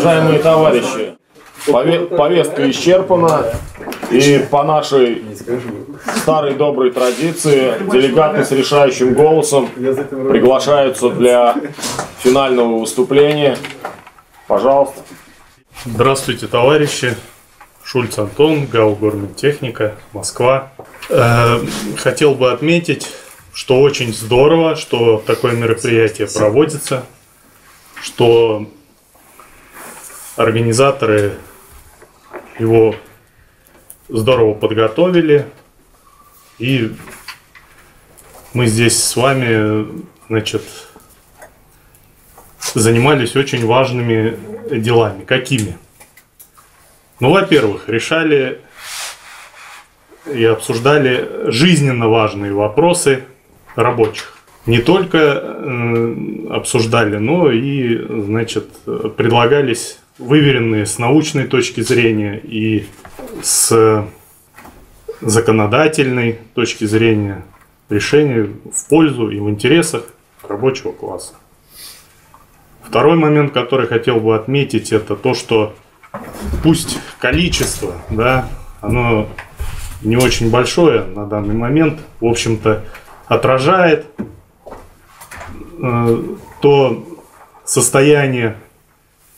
Уважаемые товарищи, повестка исчерпана. И по нашей старой доброй традиции делегаты с решающим голосом приглашаются для финального выступления. Пожалуйста. Здравствуйте, товарищи. Шульц Антон, ГАУ Техника, Москва. Э, хотел бы отметить, что очень здорово, что такое мероприятие проводится, что организаторы его здорово подготовили. И мы здесь с вами, значит, занимались очень важными делами. Какими? Ну, во-первых, решали и обсуждали жизненно важные вопросы рабочих. Не только э, обсуждали, но и, значит, предлагались выверенные с научной точки зрения и с законодательной точки зрения решения в пользу и в интересах рабочего класса. Второй момент, который хотел бы отметить, это то, что пусть количество, да, оно не очень большое на данный момент, в общем-то, отражает э, то состояние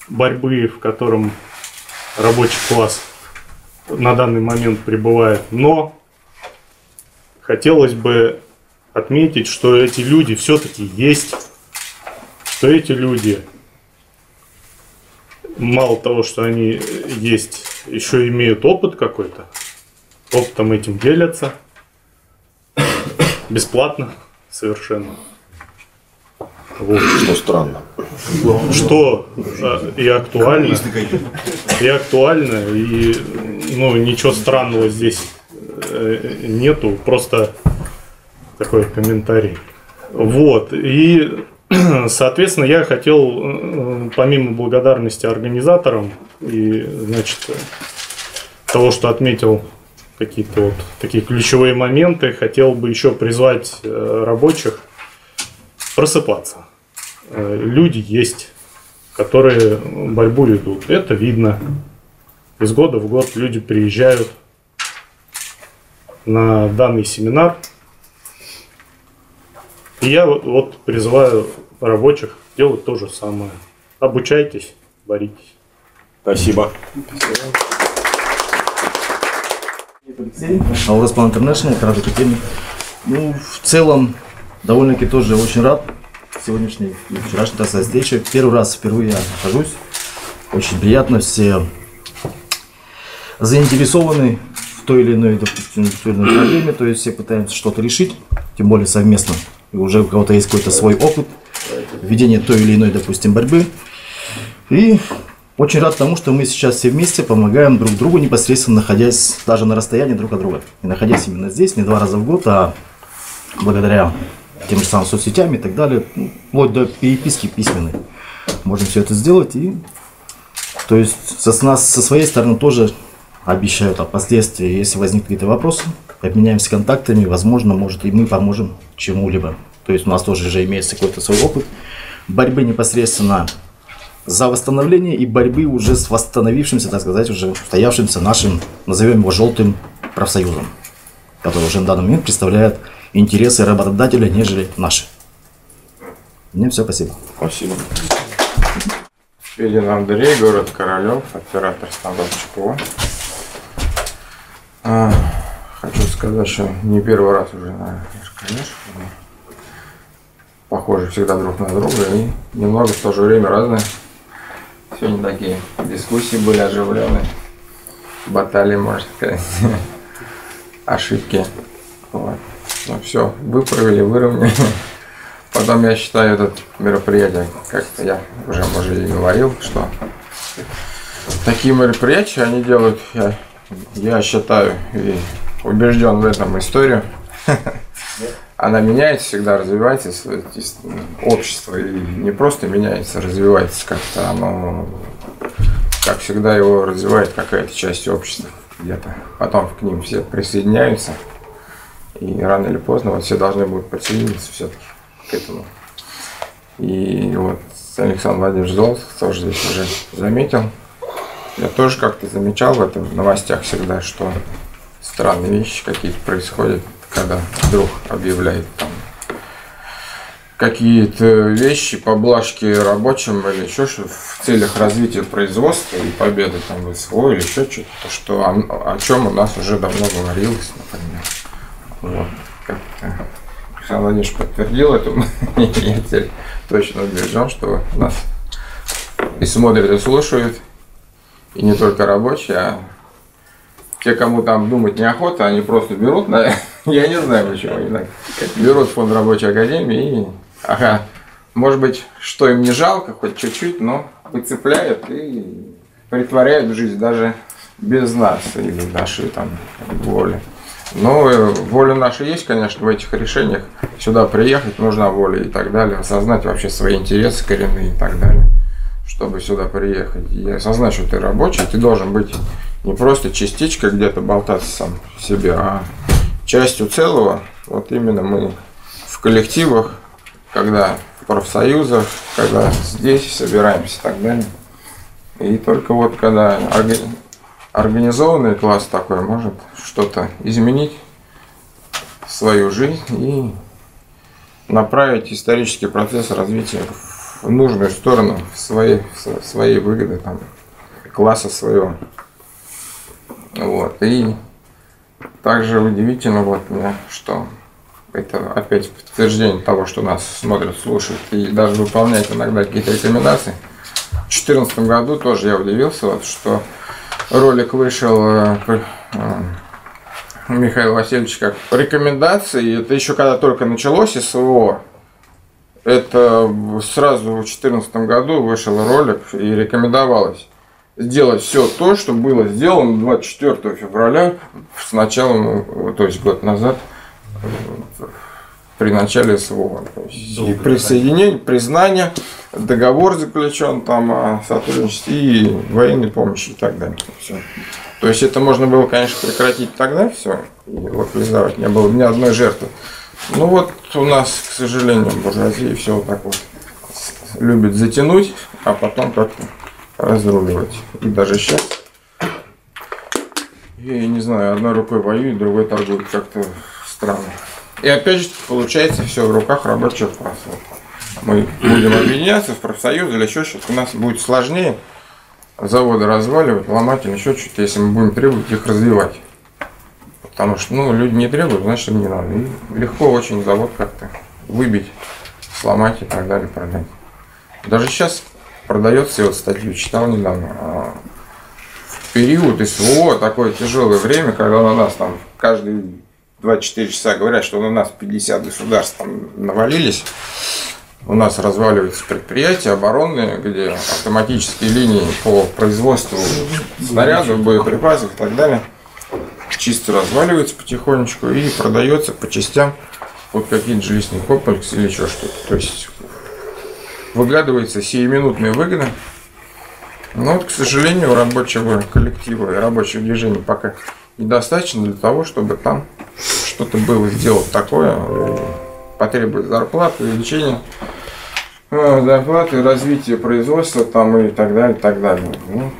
борьбы, в котором рабочий класс на данный момент пребывает. Но хотелось бы отметить, что эти люди все-таки есть, что эти люди, мало того, что они есть, еще имеют опыт какой-то, опытом этим делятся, бесплатно совершенно. Вот. Что странно. Что э, и актуально. И актуально, и ну, ничего странного здесь э, нету, просто такой комментарий. Вот, и соответственно я хотел, э, помимо благодарности организаторам и, значит, того, что отметил какие-то вот такие ключевые моменты, хотел бы еще призвать рабочих просыпаться. Э, люди есть, которые борьбу ведут. Это видно. Из года в год люди приезжают на данный семинар. И я вот призываю рабочих делать то же самое. Обучайтесь, боритесь. Спасибо. Алгаспан Интернешнл, Радио Ну, в целом, довольно-таки тоже очень рад сегодняшней и вчерашней сказать, встрече. Первый раз впервые я нахожусь. Очень приятно. Все заинтересованы в той или иной, допустим, в той или иной проблеме. То есть все пытаются что-то решить, тем более совместно. И уже у кого-то есть какой-то свой опыт ведения той или иной, допустим, борьбы. И очень рад тому, что мы сейчас все вместе помогаем друг другу, непосредственно находясь даже на расстоянии друг от друга. И находясь именно здесь, не два раза в год, а благодаря тем же самым соцсетями и так далее, ну, вплоть до переписки письменной. Можем все это сделать и то есть со, нас со своей стороны тоже обещают о последствии, если возникнут какие-то вопросы, обменяемся контактами, возможно, может и мы поможем чему-либо. То есть у нас тоже уже имеется какой-то свой опыт борьбы непосредственно за восстановление и борьбы уже с восстановившимся, так сказать, уже устоявшимся нашим, назовем его желтым профсоюзом, который уже на данный момент представляет интересы работодателя, нежели наши. Мне все, спасибо. Спасибо. Федин Андрей, город Королев, оператор стандарт ЧПО. А, хочу сказать, что не первый раз уже на конечно, похожи всегда друг на друга и немного в то же время разные. Сегодня такие дискуссии были оживленные, баталии, можно сказать, ошибки. Вот. Ну, все, выправили, выровняли. Потом я считаю это мероприятие, как я уже, может, и говорил, что такие мероприятия они делают, я, я считаю и убежден в этом историю. Она меняется, всегда развивается, общество и не просто меняется, развивается как-то, оно, как всегда, его развивает какая-то часть общества где-то. Потом к ним все присоединяются. И рано или поздно вот все должны будут присоединиться все-таки к этому. И вот Александр Владимирович Золотов тоже здесь уже заметил. Я тоже как-то замечал в этом в новостях всегда, что странные вещи какие-то происходят, когда вдруг объявляют там какие-то вещи, поблажки рабочим или еще что в целях развития производства и победы там в СВО или еще что-то, что о, о чем у нас уже давно говорилось, например. Вот. Как-то Александр Владимирович подтвердил это, я теперь точно убежден, что нас и смотрят, и слушают, и не только рабочие, а те, кому там думать неохота, они просто берут, на, я не знаю почему, берут фонд рабочей академии и, ага, может быть, что им не жалко, хоть чуть-чуть, но выцепляют и притворяют жизнь даже без нас или нашей там воли. Но э, воля наша есть, конечно, в этих решениях. Сюда приехать нужна воля и так далее. Осознать вообще свои интересы коренные и так далее. Чтобы сюда приехать. И осознать, что ты рабочий, ты должен быть не просто частичкой где-то болтаться сам себе, а частью целого. Вот именно мы в коллективах, когда в профсоюзах, когда здесь собираемся и так далее. И только вот когда организованный класс такой может что-то изменить свою жизнь и направить исторический процесс развития в нужную сторону, в свои, в свои выгоды, там, класса своего. Вот. И также удивительно вот мне, что это опять подтверждение того, что нас смотрят, слушают и даже выполняют иногда какие-то рекомендации. В 2014 году тоже я удивился, вот, что ролик вышел э, э, Михаил Васильевич как рекомендации. Это еще когда только началось СВО. Это сразу в 2014 году вышел ролик и рекомендовалось сделать все то, что было сделано 24 февраля с началом, то есть год назад, при начале СВО. И присоединение, признание, договор заключен там о сотрудничестве и военной помощи и так далее. Все. То есть это можно было, конечно, прекратить тогда все и локализовать. Не было ни одной жертвы. Ну вот у нас, к сожалению, буржуазия все вот так вот любит затянуть, а потом как-то разруливать. И даже сейчас, я не знаю, одной рукой воюет, другой торгует как-то странно. И опять же получается все в руках рабочих класса. Мы будем объединяться в профсоюз или еще что-то, у нас будет сложнее заводы разваливать, ломать или еще что-то, если мы будем требовать их развивать. Потому что ну, люди не требуют, значит им не надо. И легко очень завод как-то выбить, сломать и так далее, продать. Даже сейчас продается, я вот статью читал недавно, а в период СВО, такое тяжелое время, когда на нас там каждые 24 часа говорят, что на нас 50 государств там навалились, у нас разваливаются предприятия оборонные, где автоматические линии по производству снарядов, боеприпасов и так далее чисто разваливаются потихонечку и продается по частям под какие-то жилищные комплексы или еще что-то. То есть выгадывается сиюминутная выгода. Но вот, к сожалению, рабочего коллектива и рабочего движения пока недостаточно для того, чтобы там что-то было сделать такое, потребует зарплаты, увеличения э, зарплаты, развития производства там и так далее, и так далее. Ну,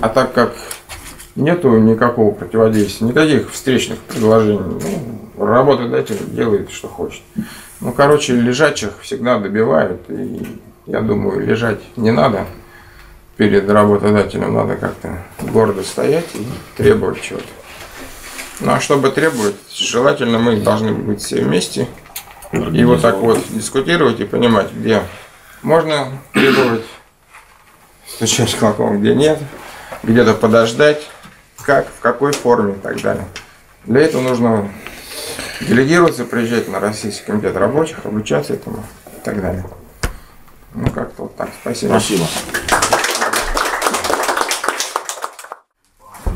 а так как нету никакого противодействия, никаких встречных предложений, ну, работодатель делает, что хочет. Ну, короче, лежачих всегда добивают, и я думаю, лежать не надо перед работодателем, надо как-то гордо стоять и требовать чего-то. Ну, а чтобы требовать, желательно мы должны быть все вместе и вот так вот дискутировать и понимать, где можно требовать, стучать кулаком, где нет, где-то подождать, как, в какой форме и так далее. Для этого нужно делегироваться, приезжать на Российский комитет рабочих, обучаться этому и так далее. Ну, как-то вот так. Спасибо. Спасибо.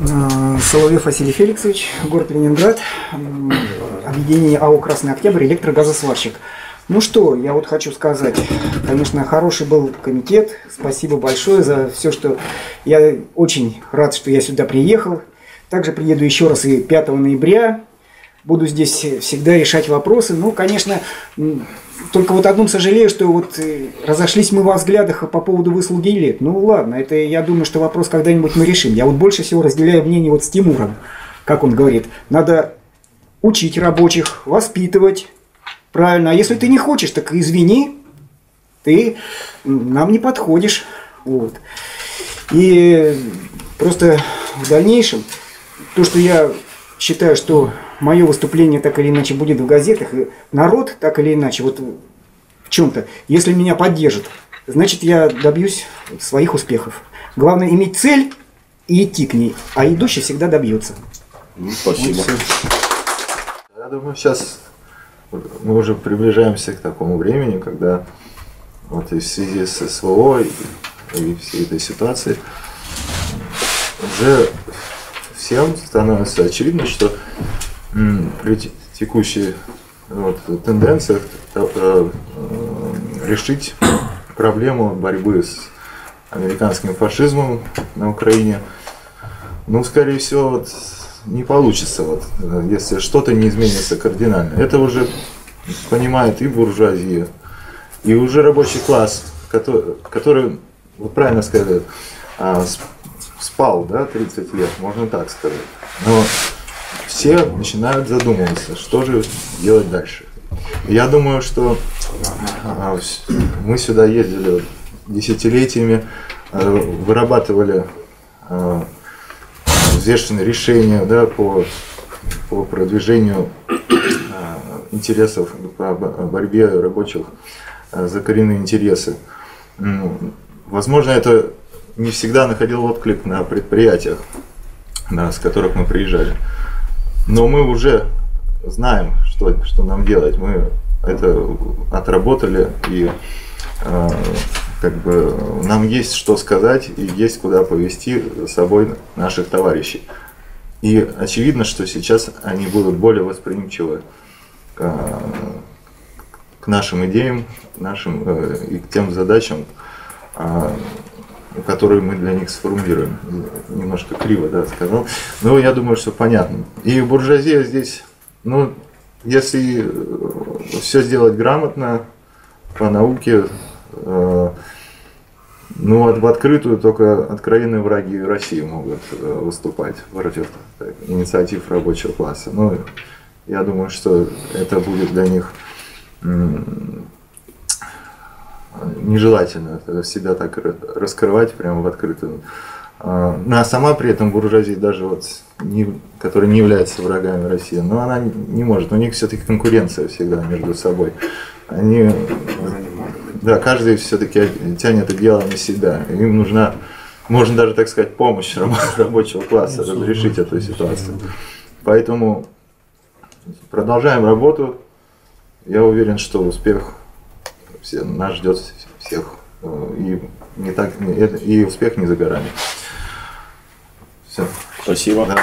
Соловьев Василий Феликсович, город Ленинград, объединение АО «Красный Октябрь», электрогазосварщик. Ну что, я вот хочу сказать, конечно, хороший был комитет, спасибо большое за все, что я очень рад, что я сюда приехал. Также приеду еще раз и 5 ноября, буду здесь всегда решать вопросы. Ну, конечно, только вот одном сожалею, что вот э, разошлись мы во взглядах по поводу выслуги лет. Ну ладно, это я думаю, что вопрос когда-нибудь мы решим. Я вот больше всего разделяю мнение вот с Тимуром, как он говорит. Надо учить рабочих, воспитывать. Правильно. А если ты не хочешь, так извини, ты нам не подходишь. Вот. И просто в дальнейшем, то, что я считаю, что мое выступление так или иначе будет в газетах, и народ так или иначе, вот в чем-то, если меня поддержит, значит я добьюсь своих успехов. Главное иметь цель и идти к ней, а идущий всегда добьется. Ну, Спасибо. Я думаю, сейчас мы уже приближаемся к такому времени, когда вот и в связи с СВО и, и всей этой ситуацией уже всем становится очевидно, что м, при те- текущей вот, тенденциях э, э, решить проблему борьбы с американским фашизмом на Украине, ну, скорее всего, вот, не получится, вот, если что-то не изменится кардинально. Это уже понимает и буржуазия, и уже рабочий класс, который, который вы правильно сказали, а, спал, да, 30 лет, можно так сказать. Но все начинают задумываться, что же делать дальше. Я думаю, что а, мы сюда ездили десятилетиями, э, вырабатывали а, взвешенные решения да, по, по продвижению а, интересов, по бо- борьбе рабочих за коренные интересы. Возможно, это не всегда находило отклик на предприятиях, да, с которых мы приезжали. Но мы уже знаем, что, что нам делать. Мы это отработали и э, как бы нам есть что сказать и есть куда повести за собой наших товарищей. И очевидно, что сейчас они будут более восприимчивы к, э, к нашим идеям, нашим э, и к тем задачам, а, которые мы для них сформулируем. Немножко криво, да, сказал. Но я думаю, что понятно. И буржуазия здесь, ну, если все сделать грамотно, по науке, э, ну, в открытую только откровенные враги России могут э, выступать против так, инициатив рабочего класса. Ну, я думаю, что это будет для них нежелательно это себя так ра- раскрывать прямо в открытую. А, Ну, а сама при этом буржуазия, даже вот, не, которая не является врагами России, но она не- может. У них все-таки конкуренция всегда между собой. Они, да, каждый все-таки тянет одеяло на себя. Им нужна, можно даже так сказать, помощь раб- рабочего класса разрешить эту ситуацию. Поэтому продолжаем работу. Я уверен, что успех все, нас ждет всех. Э, И, не так, и успех не за горами. Все. Спасибо. Да.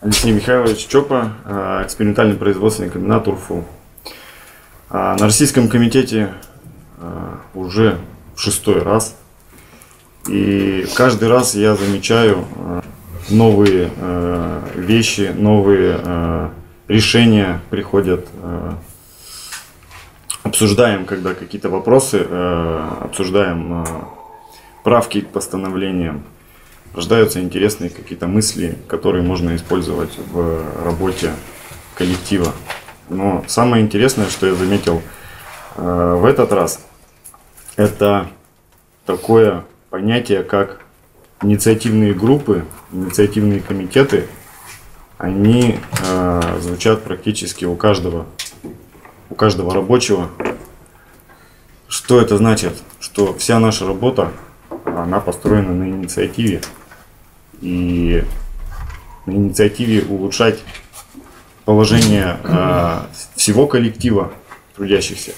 Алексей Михайлович Чопа, э, экспериментальный производственный комбинат УРФУ. А, На Российском комитете э, уже в шестой раз. И каждый раз я замечаю новые вещи, новые решения приходят. э, Обсуждаем, когда какие-то вопросы, э, обсуждаем э, правки к постановлениям рождаются интересные какие-то мысли, которые можно использовать в работе коллектива. Но самое интересное, что я заметил в этот раз, это такое понятие, как инициативные группы, инициативные комитеты. Они э, звучат практически у каждого, у каждого рабочего. Что это значит? Что вся наша работа, она построена на инициативе и на инициативе улучшать положение э, всего коллектива трудящихся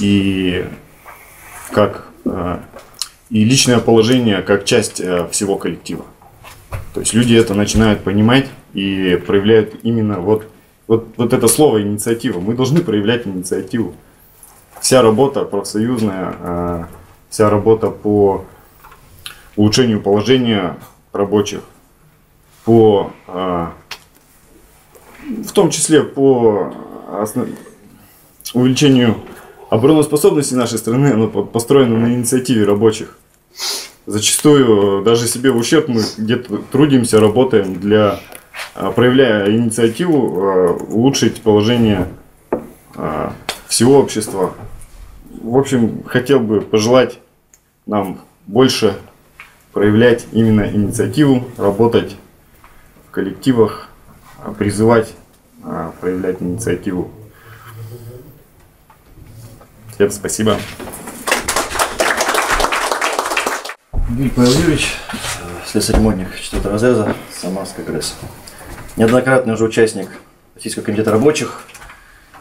и как э, и личное положение как часть э, всего коллектива. То есть люди это начинают понимать и проявляют именно вот, вот, вот это слово инициатива. Мы должны проявлять инициативу. Вся работа профсоюзная, э, вся работа по улучшению положения рабочих, по э, в том числе по основ- увеличению обороноспособности нашей страны, оно по- построено на инициативе рабочих. Зачастую даже себе в ущерб мы где-то трудимся, работаем для, а, проявляя инициативу, а, улучшить положение а, всего общества. В общем, хотел бы пожелать нам больше проявлять именно инициативу, работать в коллективах, призывать проявлять инициативу. Всем спасибо. Юрий Павел Юрьевич, э, слесарь-модник 4 разряда, Самарская ГРЭС. Неоднократный уже участник Российского комитета рабочих.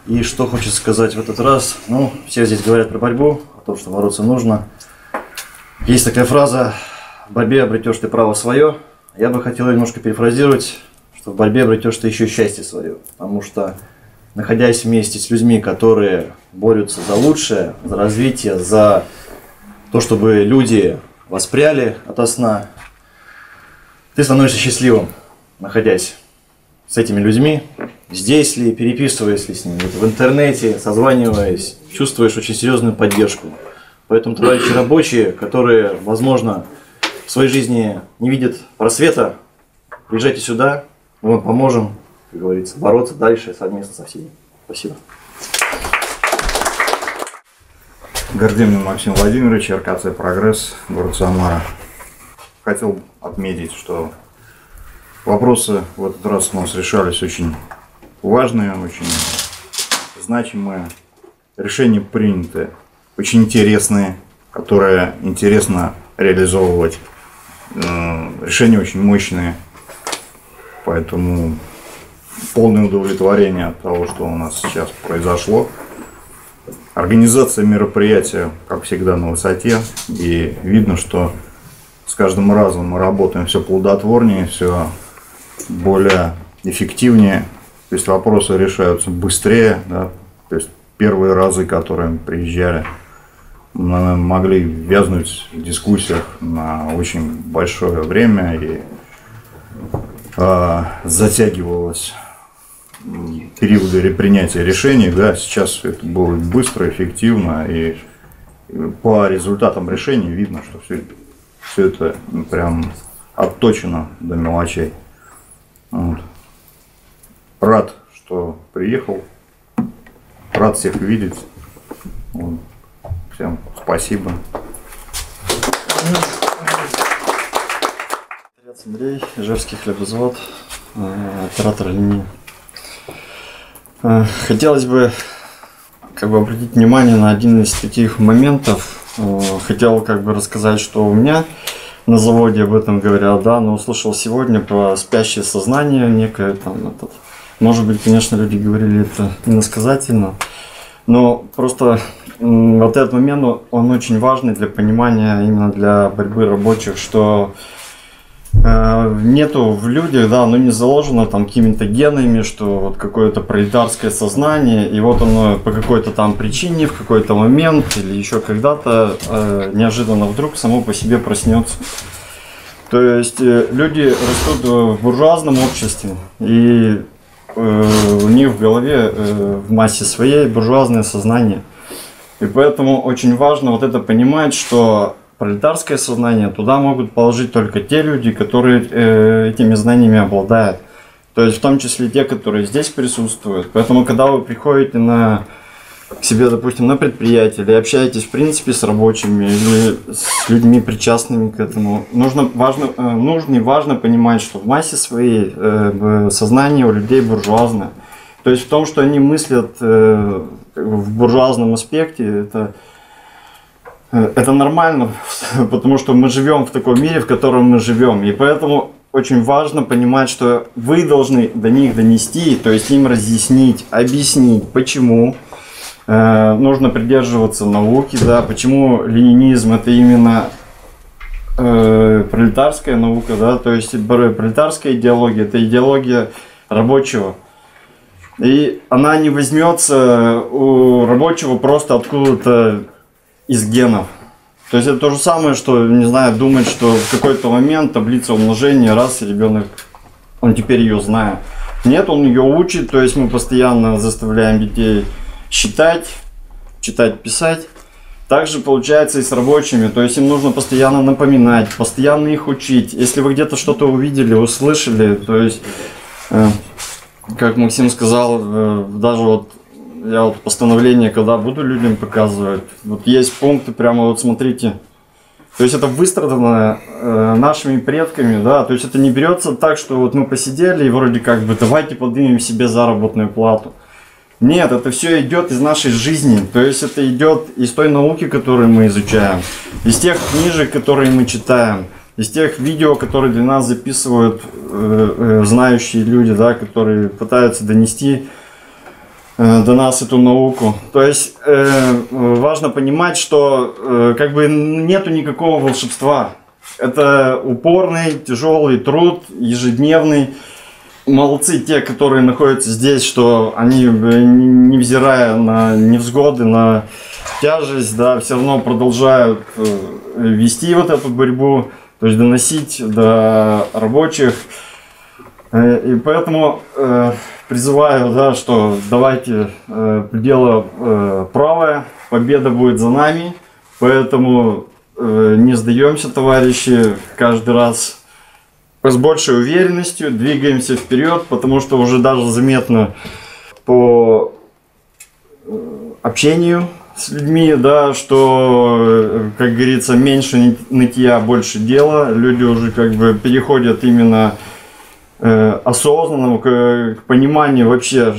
И что хочется сказать в этот раз? Ну, все здесь говорят про борьбу, о том, что бороться нужно. Есть такая фраза «В борьбе обретешь ты право свое». Я бы хотел немножко перефразировать, что в борьбе обретешь ты еще счастье свое. Потому что, находясь вместе с людьми, которые борются за лучшее, за развитие, за то, чтобы люди воспряли ото сна, ты становишься счастливым, находясь с этими людьми, здесь ли, переписываясь ли с ними, в интернете, созваниваясь, чувствуешь очень серьезную поддержку. Поэтому товарищи рабочие, которые, возможно, в своей жизни не видят просвета, приезжайте сюда, мы вам поможем, как говорится, бороться дальше совместно со всеми. Спасибо. Гордемин Максим Владимирович, РКЦ «Прогресс», город Самара. Хотел отметить, что вопросы в этот раз у нас решались очень важные, очень значимые. Решения приняты очень интересные, которые интересно реализовывать. Э, Решения очень мощные, поэтому полное удовлетворение от того, что у нас сейчас произошло. Организация мероприятия, как всегда, на высоте. И видно, что с каждым разом мы работаем все плодотворнее, все более эффективнее. То есть вопросы решаются быстрее. Да? То есть первые разы, которые мы приезжали, мы могли ввязнуть в дискуссиях на очень большое время и а, затягивалось периоды принятия решений, да, сейчас это было быстро, эффективно, и по результатам решений видно, что все, все это прям отточено до мелочей. Вот. Рад, что приехал, рад всех видеть. Вот. Всем спасибо. Андрей, Ижевский хлебозавод, э, оператор линии. Э, Хотелось бы как бы обратить внимание на один из таких моментов. Э, Хотел как бы рассказать, что у меня на заводе об этом говорят, да, но услышал сегодня про спящее сознание некое там этот. Может быть, конечно, люди говорили это иносказательно, но просто вот этот момент, он- очень важный для понимания именно для борьбы рабочих, что Нету в людях, да, оно не заложено там какими-то генами, что вот какое-то пролетарское сознание, и вот оно по какой-то там причине в какой-то момент или еще когда-то э, неожиданно вдруг само по себе проснется. То есть э, люди растут в буржуазном обществе, и э, у них в голове, э, в массе своей буржуазное сознание. И поэтому очень важно вот это понимать, что пролетарское сознание туда могут положить только те люди, которые э, этими знаниями обладают. То есть в том числе те, которые здесь присутствуют. Поэтому, когда вы приходите на к себе, допустим, на предприятие или общаетесь, в принципе, с рабочими или с людьми, причастными к этому, нужно, важно, э, нужно и важно понимать, что в массе своей э, сознание у людей буржуазное. То есть в том, что они мыслят э, в буржуазном аспекте, это Это нормально, потому что мы живем в таком мире, в котором мы живем. И поэтому очень важно понимать, что вы должны до них донести, то есть им разъяснить, объяснить, почему э, нужно придерживаться науки, да, почему ленинизм это именно э, пролетарская наука, да, то есть пролетарская идеология, это идеология рабочего. И она не возьмется у рабочего просто откуда-то из генов. То есть это то же самое, что, не знаю, думать, что в какой-то момент таблица умножения, раз, и ребенок, он теперь ее знает. Нет, он ее учит, то есть мы постоянно заставляем детей считать, читать, писать. Также получается и с рабочими, то есть им нужно постоянно напоминать, постоянно их учить. Если вы где-то что-то увидели, услышали, то есть, э, как Максим сказал, э, даже вот я вот постановление, когда буду людям показывать, вот есть пункты, прямо вот смотрите, то есть это выстрадано э, нашими предками, да, то есть это не берется так, что вот мы посидели и вроде как бы давайте поднимем себе заработную плату. Нет, это все идет из нашей жизни, то есть это идет из той науки, которую мы изучаем, из тех книжек, которые мы читаем, из тех видео, которые для нас записывают э, э, знающие люди, да, которые пытаются донести до нас эту науку. То есть э, важно понимать, что э, как бы нету никакого волшебства. Это упорный, тяжелый труд, ежедневный молодцы те, которые находятся здесь, что они, невзирая на невзгоды, на тяжесть, да, все равно продолжают э, вести вот эту борьбу, то есть доносить до рабочих. Э, и поэтому э, призываю, да, что давайте э, дело э, правое, победа будет за нами, поэтому э, не сдаемся, товарищи, каждый раз с большей уверенностью двигаемся вперед, потому что уже даже заметно по э, общению с людьми, да, что, э, как говорится, меньше нытья, больше дела. Люди уже как бы переходят именно осознанному к, к пониманию вообще,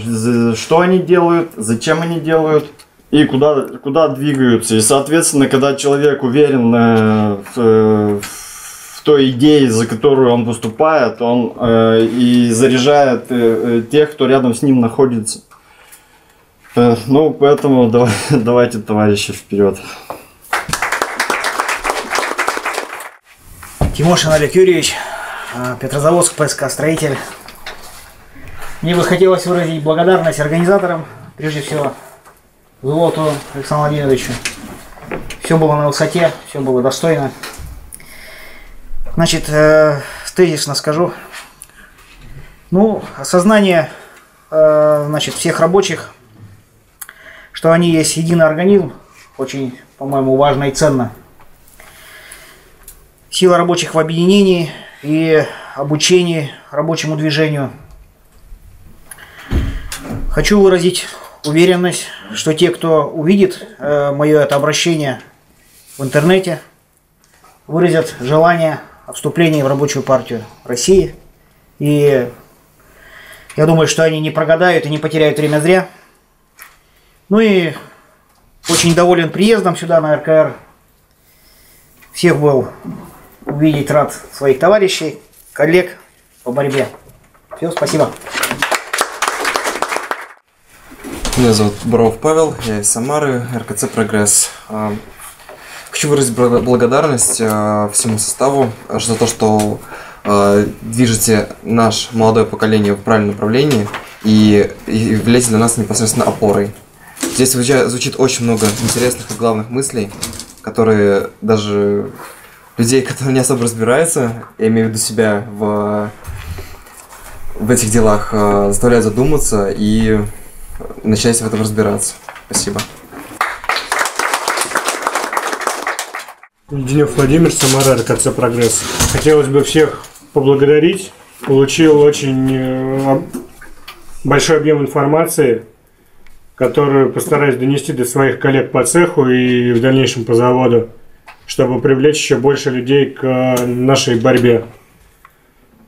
что они делают, зачем они делают и куда, куда двигаются. И, соответственно, когда человек уверен э, в, в той идеи, за которую он выступает, он э, и заряжает э, э, тех, кто рядом с ним находится. Э, ну, поэтому давай, давайте, товарищи, вперед. Тимошин Олег Юрьевич, э, Петрозаводск, ПСК «Строитель». Мне бы хотелось выразить благодарность организаторам, прежде всего, Золоту Александру Владимировичу. Все было на высоте, все было достойно. Значит, э, тезисно скажу. Ну, осознание э, значит, всех рабочих, что они есть единый организм, очень, по-моему, важно и ценно. Сила рабочих в объединении и обучении рабочему движению. Хочу выразить уверенность, что те, кто увидит э, мое это обращение в интернете, выразят желание о вступлении в рабочую партию России. И я думаю, что они не прогадают и не потеряют время зря. Ну и очень доволен приездом сюда на РКР. Всех был увидеть рад своих товарищей, коллег по борьбе. Все, спасибо. Меня зовут Баров Павел, я из Самары, РКЦ «Прогресс». А, Хочу выразить благодарность э, всему составу э, за то, что движете наше молодое поколение в правильном направлении и, являетесь для нас непосредственно опорой. Здесь звучит очень много интересных и главных мыслей, которые даже людей, которые не особо разбираются, я имею в виду себя в, в этих делах, э, заставляют задуматься и начать в этом разбираться. Спасибо. Денев Владимир, Самара, РКЦ «Прогресс». Хотелось бы всех поблагодарить. Получил очень э, большой объем информации, которую постараюсь донести до своих коллег по цеху и в дальнейшем по заводу, чтобы привлечь еще больше людей к нашей борьбе.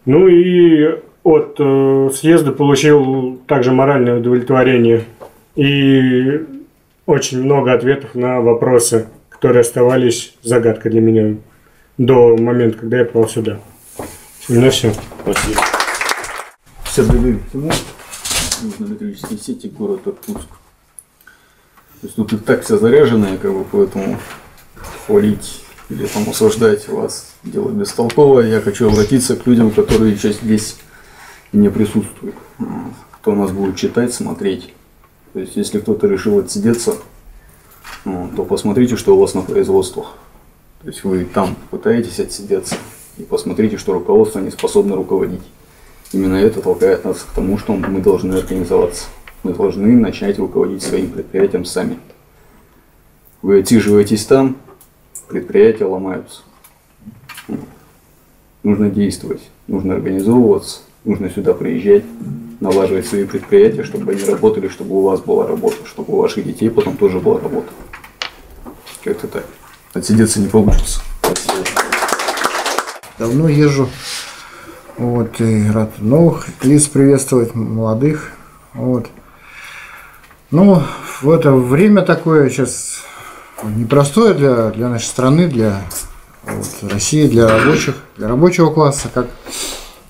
Ну и от э, съезда получил также моральное удовлетворение и очень много ответов на вопросы которые оставались загадкой для меня до момента, когда я попал сюда. Именно все. Спасибо. Все всему нужно электрические сети город Иркутск. То есть тут и так все заряженное, как бы, поэтому хвалить или там осуждать вас дело бестолковое. Я хочу обратиться к людям, которые сейчас здесь не присутствуют. Кто нас будет читать, смотреть. То есть, если кто-то решил отсидеться, ну, то посмотрите, что у вас на производствах. То есть вы там пытаетесь отсидеться, и посмотрите, что руководство не способно руководить. Именно это толкает нас к тому, что мы должны организоваться. Мы должны начать руководить своим предприятием сами. Вы отсиживаетесь там, предприятия ломаются. Нужно действовать, нужно организовываться, нужно сюда приезжать, налаживать свои предприятия, чтобы они работали, чтобы у вас была работа, чтобы у ваших детей потом тоже была работа. Как-то так. Отсидеться не получится. Давно езжу. Вот, и рад новых лиц приветствовать, молодых. Вот. Ну, в это время такое сейчас непростое для, для нашей страны, для вот, России, для рабочих, для рабочего класса, как,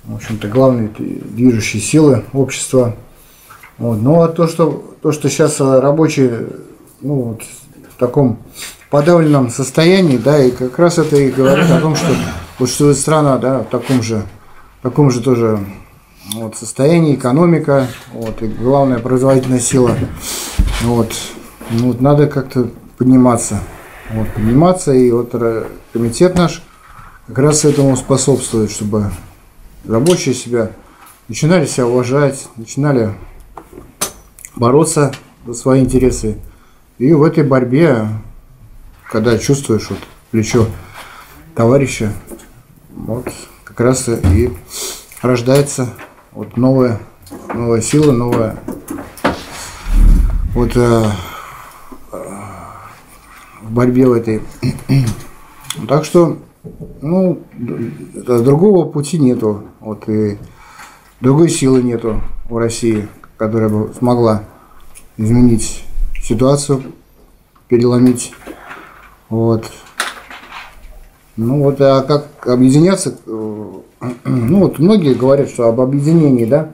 в общем-то, главные движущие силы общества. Вот. Ну, а то, что, то, что сейчас рабочие ну, вот, в таком подавленном состоянии, да, и как раз это и говорит о том, что что страна, да, в таком же, в таком же тоже вот, состоянии, экономика, вот, и главная производительная сила. Вот, ну, вот надо как-то подниматься. Вот, подниматься, и вот комитет наш как раз этому способствует, чтобы рабочие себя начинали себя уважать, начинали бороться за свои интересы. И в этой борьбе когда чувствуешь вот плечо товарища, вот как раз и рождается вот новая, новая сила, новая вот э, в борьбе в этой. Так что, ну, другого пути нету, вот и другой силы нету у России, которая бы смогла изменить ситуацию, переломить вот. Ну вот, а как объединяться? Ну вот многие говорят, что об объединении, да,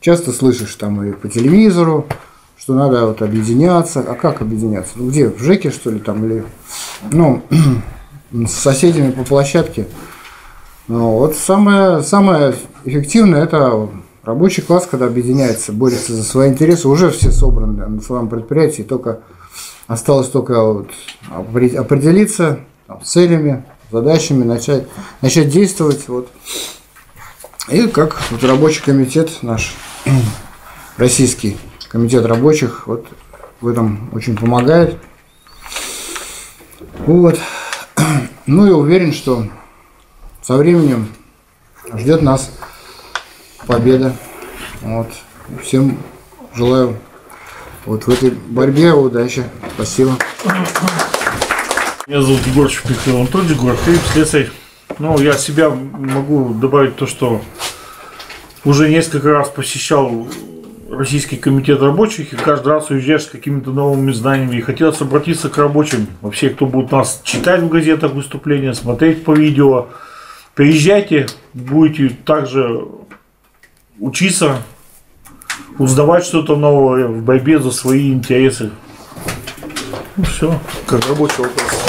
часто слышишь там и по телевизору, что надо вот объединяться. А как объединяться? Ну где, в ЖЭКе что ли там или, ну, с соседями по площадке? Ну вот самое, самое эффективное это рабочий класс, когда объединяется, борется за свои интересы, уже все собраны на своем предприятии, только Осталось только вот определиться там, целями, задачами, начать, начать действовать. Вот. И как вот рабочий комитет наш, российский комитет рабочих, вот в этом очень помогает. Вот. Ну и уверен, что со временем ждет нас победа. Вот. Всем желаю вот в этой борьбе удачи. Спасибо. Меня зовут Егорчик Михаил Анатольевич, город Киев, слесарь. Ну, я себя могу добавить то, что уже несколько раз посещал Российский комитет рабочих, и каждый раз уезжаешь с какими-то новыми знаниями. И хотелось обратиться к рабочим, вообще, кто будет нас читать в газетах выступления, смотреть по видео. Приезжайте, будете также учиться, узнавать что-то новое в борьбе за свои интересы. Ну все, как рабочий вопрос.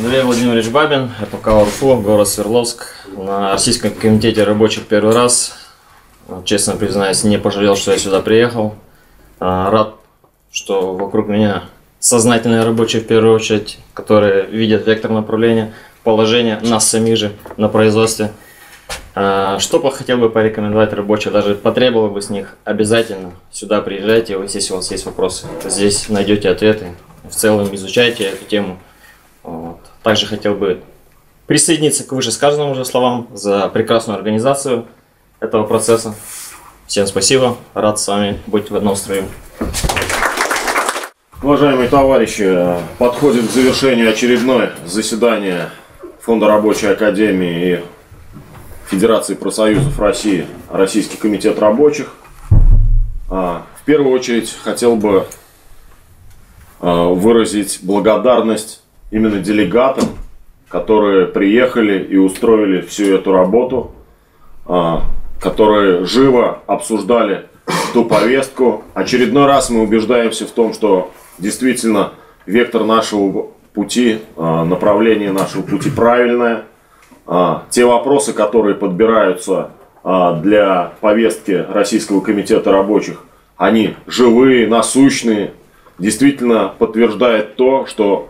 Андрей Владимирович Бабин, ЭПК УРФУ, город Свердловск. На Российском комитете рабочих первый раз. Честно признаюсь, не пожалел, что я сюда приехал. А, рад, что вокруг меня сознательные рабочие в первую очередь, которые видят вектор направления, положение нас самих же на производстве – а, что бы хотел бы порекомендовать рабочим, даже потребовал бы с них, обязательно сюда приезжайте, если у вас есть вопросы. Здесь найдете ответы, в целом изучайте эту тему. Вот. Также хотел бы присоединиться к вышесказанным уже словам за прекрасную организацию этого процесса. Всем спасибо, рад с вами быть в одном строю. Уважаемые товарищи, подходит к завершению очередное заседание Фонда рабочей академии и Федерации профсоюзов России, Российский комитет рабочих. А, в первую очередь хотел бы а, выразить благодарность именно делегатам, которые приехали и устроили всю эту работу, а, которые живо обсуждали ту повестку. Очередной раз мы убеждаемся в том, что действительно вектор нашего пути, направление нашего пути правильное – а, те вопросы, которые подбираются а, для повестки Российского комитета рабочих, они живые, насущные, действительно подтверждает то, что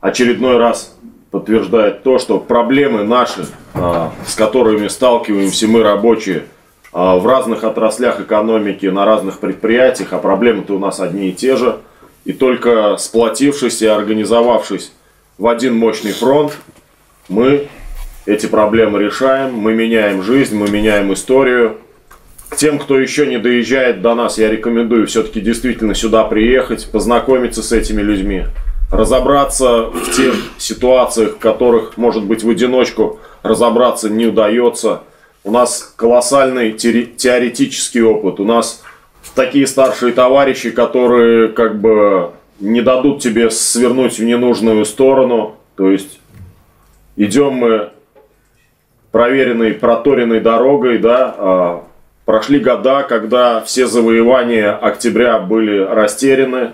очередной раз подтверждает то, что проблемы наши а, с которыми сталкиваемся мы, рабочие, а, в разных отраслях экономики, на разных предприятиях, а проблемы-то у нас одни и те же. И только сплотившись и организовавшись в один мощный фронт, мы эти проблемы решаем, мы меняем жизнь, мы меняем историю. Тем, кто еще не доезжает до нас, я рекомендую все-таки действительно сюда приехать, познакомиться с этими людьми, разобраться в тех ситуациях, в которых, может быть, в одиночку разобраться не удается. У нас колоссальный теоретический опыт, у нас такие старшие товарищи, которые как бы не дадут тебе свернуть в ненужную сторону. То есть идем мы проверенной, проторенной дорогой, да, а, прошли года, когда все завоевания октября были растеряны,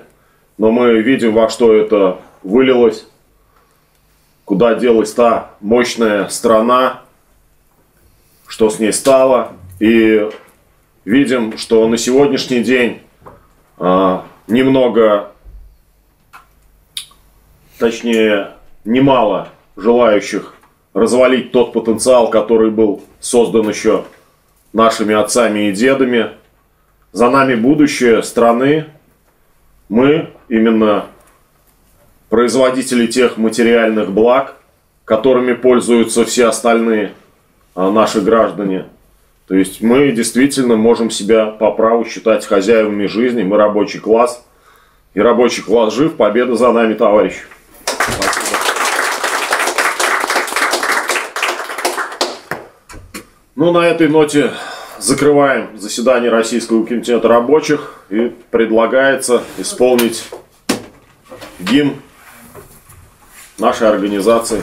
но мы видим, во что это вылилось, куда делась та мощная страна, что с ней стало, и видим, что на сегодняшний день а, немного, точнее, немало желающих развалить тот потенциал, который был создан еще нашими отцами и дедами. За нами будущее страны. Мы именно производители тех материальных благ, которыми пользуются все остальные а, наши граждане – то есть мы действительно можем себя по праву считать хозяевами жизни, мы рабочий класс. И рабочий класс жив, победа за нами, товарищ. Ну, на этой ноте закрываем заседание Российского комитета рабочих и предлагается исполнить гимн нашей организации.